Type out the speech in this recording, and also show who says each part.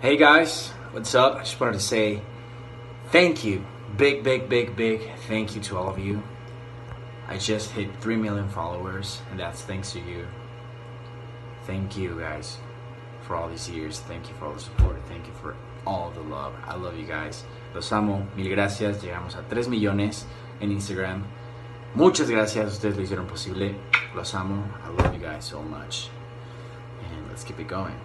Speaker 1: Hey guys, what's up? I just wanted to say thank you. Big, big, big, big thank you to all of you. I just hit 3 million followers, and that's thanks to you. Thank you guys for all these years. Thank you for all the support. Thank you for all the love. I love you guys. Los amo. Mil gracias. Llegamos a 3 millones en Instagram. Muchas gracias. Ustedes lo hicieron posible. Los amo. I love you guys so much. And let's keep it going.